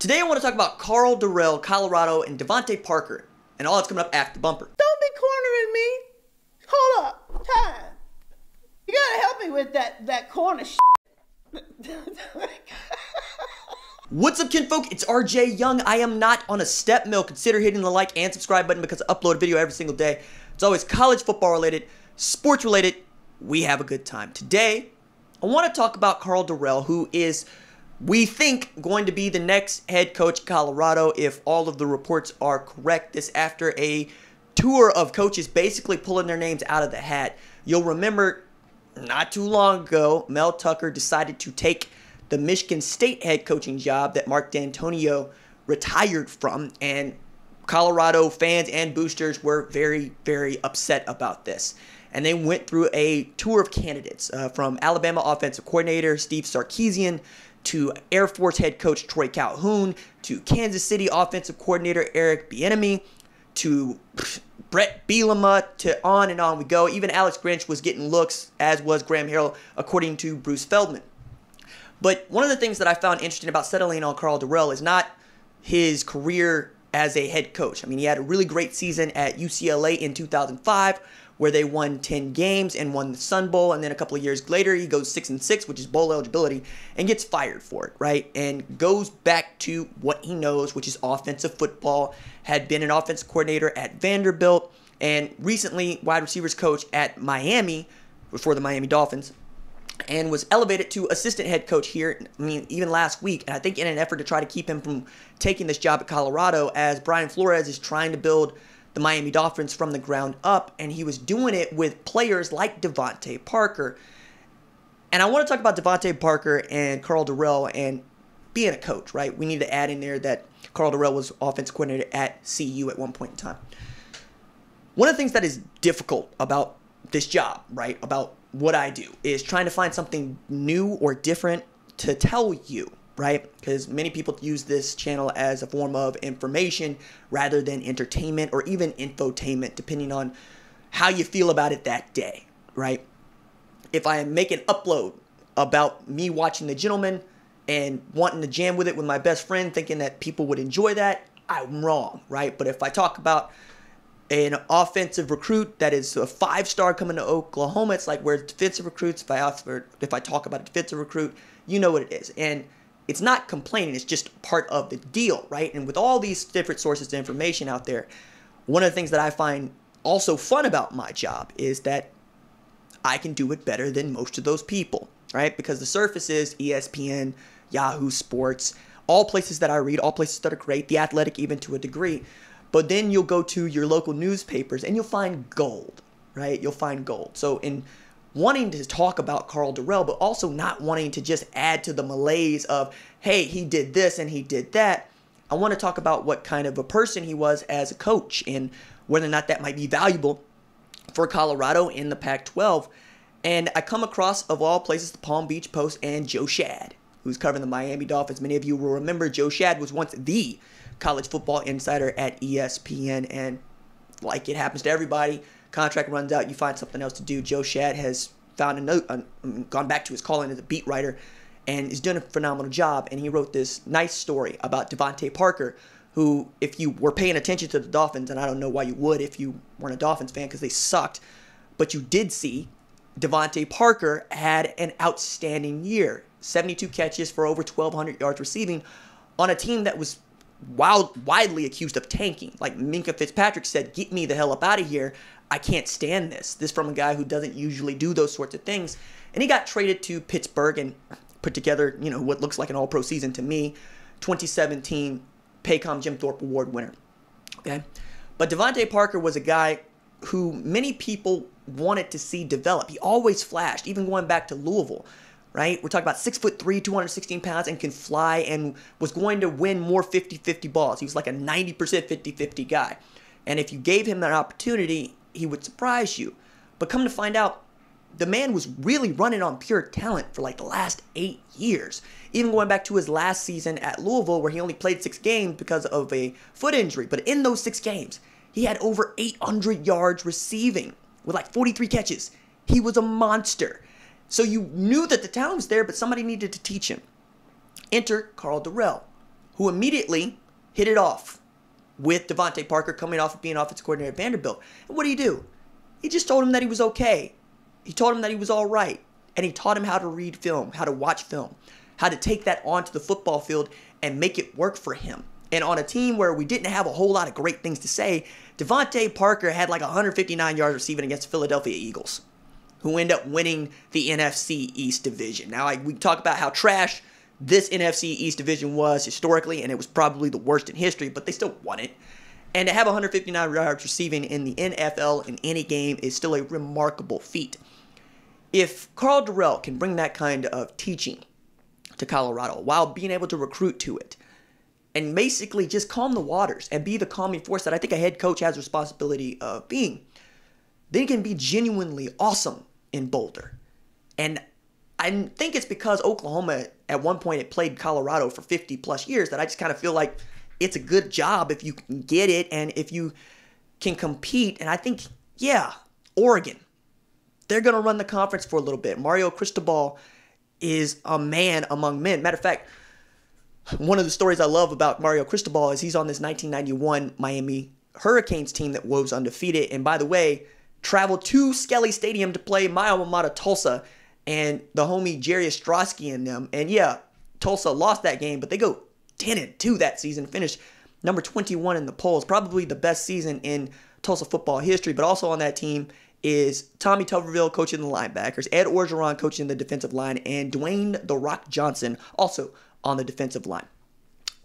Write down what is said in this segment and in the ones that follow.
Today I want to talk about Karl Dorrell, Colorado, and DeVante Parker, and all that's coming up after the bumper. Don't be cornering me. Hold up. Time. You gotta help me with that, that corner. What's up, kinfolk? It's RJ Young. I am not on a step mill. Consider hitting the like and subscribe button because I upload a video every single day. It's always college football related, sports related. We have a good time. Today, I want to talk about Karl Dorrell, who is, we think, going to be the next head coach Colorado if all of the reports are correct. This after a tour of coaches basically pulling their names out of the hat. You'll remember not too long ago, Mel Tucker decided to take the Michigan State head coaching job that Mark Dantonio retired from, and Colorado fans and boosters were very, very upset about this. And they went through a tour of candidates uh, from Alabama offensive coordinator Steve Sarkisian to Air Force head coach Troy Calhoun to Kansas City offensive coordinator Eric Bieniemy to Bret Bielema to on and on we go. Even Alex Grinch was getting looks, as was Graham Harrell, according to Bruce Feldman. But one of the things that I found interesting about settling on Karl Dorrell is not his career as a head coach. I mean, he had a really great season at UCLA in 2005 where they won 10 games and won the Sun Bowl and then a couple of years later he goes 6 and 6, which is bowl eligibility and gets fired for it, right? And goes back to what he knows, which is offensive football. Had been an offensive coordinator at Vanderbilt and recently wide receivers coach at Miami before the Miami Dolphins and was elevated to assistant head coach here. I mean, even last week, and I think in an effort to try to keep him from taking this job at Colorado, as Brian Flores is trying to build the Miami Dolphins from the ground up, and he was doing it with players like DeVante Parker. And I want to talk about DeVante Parker and Karl Dorrell and being a coach, right? We need to add in there that Karl Dorrell was offense coordinator at CU at one point in time. One of the things that is difficult about this job, right, about what I do, is trying to find something new or different to tell you, right? Because many people use this channel as a form of information rather than entertainment or even infotainment, depending on how you feel about it that day, right? If I make an upload about me watching The Gentleman and wanting to jam with it with my best friend, thinking that people would enjoy that, I'm wrong, right? But if I talk about an offensive recruit that is a five star coming to Oklahoma. It's like where defensive recruits. If I offer, if I talk about a defensive recruit, you know what it is, and it's not complaining. It's just part of the deal, right? And with all these different sources of information out there, one of the things that I find also fun about my job is that I can do it better than most of those people, right? Because the surface is ESPN, Yahoo Sports, all places that I read, all places that are great, The Athletic even to a degree. But then you'll go to your local newspapers and you'll find gold, right? You'll find gold. So in wanting to talk about Karl Dorrell, but also not wanting to just add to the malaise of, hey, he did this and he did that. I want to talk about what kind of a person he was as a coach and whether or not that might be valuable for Colorado in the Pac 12. And I come across, of all places, the Palm Beach Post and Joe Schad, who's covering the Miami Dolphins. Many of you will remember Joe Schad was once the college football insider at ESPN. And like it happens to everybody, contract runs out, you find something else to do. Joe Schad has found a note, uh, gone back to his calling as a beat writer, and is doing a phenomenal job. And he wrote this nice story about DeVante Parker, who, if you were paying attention to the Dolphins, and I don't know why you would if you weren't a Dolphins fan because they sucked, but you did see DeVante Parker had an outstanding year 72 catches for over 1,200 yards receiving on a team that was wild, widely accused of tanking. Like Minkah Fitzpatrick said, get me the hell up out of here. I can't stand this. This from a guy who doesn't usually do those sorts of things. And he got traded to Pittsburgh and put together, you know, what looks like an all pro season to me. 2017 Paycom Jim Thorpe Award winner. Okay. But DeVante Parker was a guy who many people wanted to see develop. He always flashed, even going back to Louisville right? We're talking about six foot three, 216 pounds, and can fly and was going to win more 50 50 balls. He was like a 90% 50 50 guy. And if you gave him that opportunity, he would surprise you. But come to find out, the man was really running on pure talent for like the last eight years. Even going back to his last season at Louisville, where he only played six games because of a foot injury. But in those six games, he had over 800 yards receiving with like 43 catches. He was a monster. So you knew that the talent was there, but somebody needed to teach him. Enter Karl Dorrell, who immediately hit it off with DeVante Parker coming off of being offensive coordinator at Vanderbilt. And what did he do? He just told him that he was okay. He told him that he was all right. And he taught him how to read film, how to watch film, how to take that onto the football field and make it work for him. And on a team where we didn't have a whole lot of great things to say, DeVante Parker had like 159 yards receiving against the Philadelphia Eagles, who end up winning the NFC East Division. Now, like, we talk about how trash this NFC East Division was historically, and it was probably the worst in history, but they still won it. And to have 159 yards receiving in the NFL in any game is still a remarkable feat. If Karl Dorrell can bring that kind of teaching to Colorado while being able to recruit to it, and basically just calm the waters and be the calming force that I think a head coach has responsibility of being, then he can be genuinely awesome in Boulder. And I think it's because Oklahoma at one point it played Colorado for 50 plus years that I just kind of feel like it's a good job if you can get it and if you can compete. And I think, yeah, Oregon, they're going to run the conference for a little bit. Mario Cristobal is a man among men. Matter of fact, one of the stories I love about Mario Cristobal is he's on this 1991 Miami Hurricanes team that was undefeated. And by the way, traveled to Skelly Stadium to play my alma mater, Tulsa, and the homie Jerry Ostroski and them. And yeah, Tulsa lost that game, but they go 10 and 2 that season, finished number 21 in the polls. Probably the best season in Tulsa football history. But also on that team is Tommy Tuberville coaching the linebackers, Ed Orgeron coaching the defensive line, and Dwayne The Rock Johnson also on the defensive line.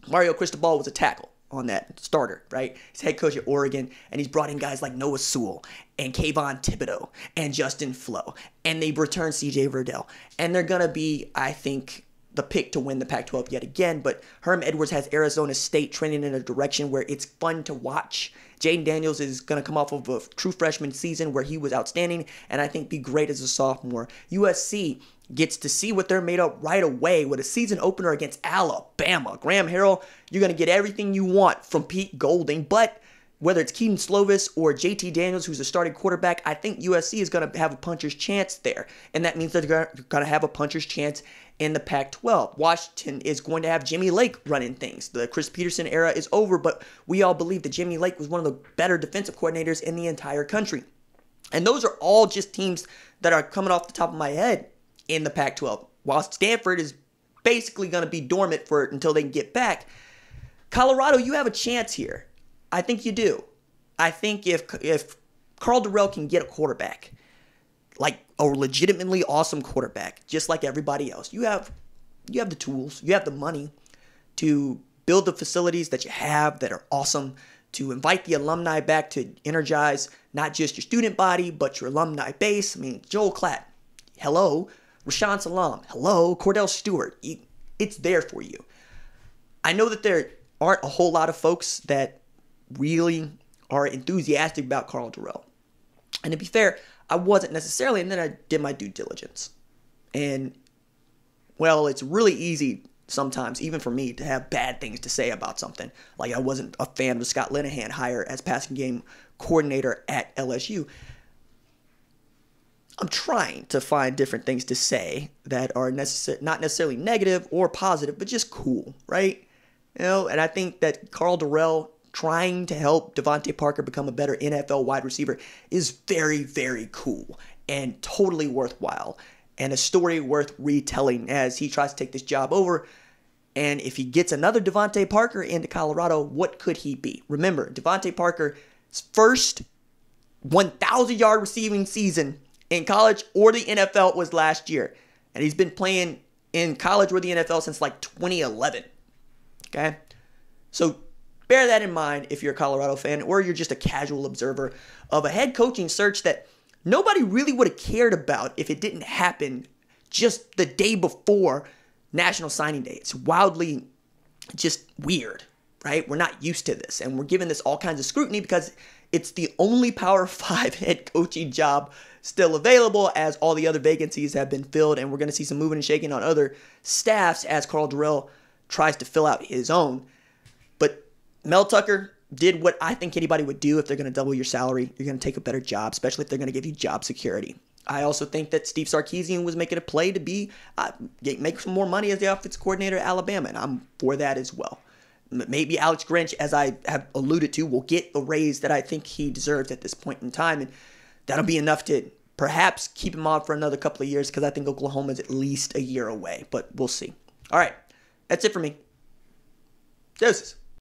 Mario Cristobal was a tackle on that starter, right? He's head coach at Oregon, and he's brought in guys like Noah Sewell and Kayvon Thibodeaux and Justin Flowe, and they've returned CJ Verdell. And they're going to be, I think, the pick to win the Pac 12 yet again. But Herm Edwards has Arizona State trending in a direction where it's fun to watch. Jayden Daniels is going to come off of a true freshman season where he was outstanding and I think be great as a sophomore. USC gets to see what they're made of right away with a season opener against Alabama. Graham Harrell, you're going to get everything you want from Pete Golding, but whether it's Kedon Slovis or JT Daniels, who's a starting quarterback, I think USC is going to have a puncher's chance there. And that means they're going to have a puncher's chance in the Pac 12. Washington is going to have Jimmy Lake running things. The Chris Petersen era is over, but we all believe that Jimmy Lake was one of the better defensive coordinators in the entire country. And those are all just teams that are coming off the top of my head in the Pac 12. While Stanford is basically going to be dormant for it until they can get back, Colorado, you have a chance here. I think you do. I think if if Karl Dorrell can get a quarterback, like a legitimately awesome quarterback, just like everybody else, you have you have the tools, you have the money to build the facilities that you have that are awesome, to invite the alumni back to energize not just your student body, but your alumni base. I mean, Joel Klatt, hello. Rashaan Salaam, hello. Kordell Stewart, it's there for you. I know that there aren't a whole lot of folks that really are enthusiastic about Karl Dorrell. And to be fair, I wasn't necessarily, and then I did my due diligence. And, well, it's really easy sometimes, even for me, to have bad things to say about something. Like I wasn't a fan of Scott Linehan hire as passing game coordinator at LSU. I'm trying to find different things to say that are necessary, not necessarily negative or positive, but just cool, right? You know, and I think that Karl Dorrell trying to help DeVante Parker become a better NFL wide receiver is very, very cool and totally worthwhile and a story worth retelling as he tries to take this job over. And if he gets another DeVante Parker into Colorado, what could he be? Remember, DeVante Parker's first 1,000 yard receiving season in college or the NFL was last year. And he's been playing in college or the NFL since like 2011. Okay? So Bear that in mind if you're a Colorado fan or you're just a casual observer of a head coaching search that nobody really would have cared about if it didn't happen just the day before National Signing Day. It's wildly just weird, right? We're not used to this, and we're giving this all kinds of scrutiny because it's the only Power 5 head coaching job still available as all the other vacancies have been filled, and we're going to see some moving and shaking on other staffs as Karl Dorrell tries to fill out his own. Mel Tucker did what I think anybody would do if they're going to double your salary. You're going to take a better job, especially if they're going to give you job security. I also think that Steve Sarkisian was making a play to be uh, make some more money as the offensive coordinator at Alabama, and I'm for that as well. Maybe Alex Grinch, as I have alluded to, will get the raise that I think he deserves at this point in time, and that'll be enough to perhaps keep him on for another couple of years because I think Oklahoma is at least a year away, but we'll see. All right, that's it for me. Doses.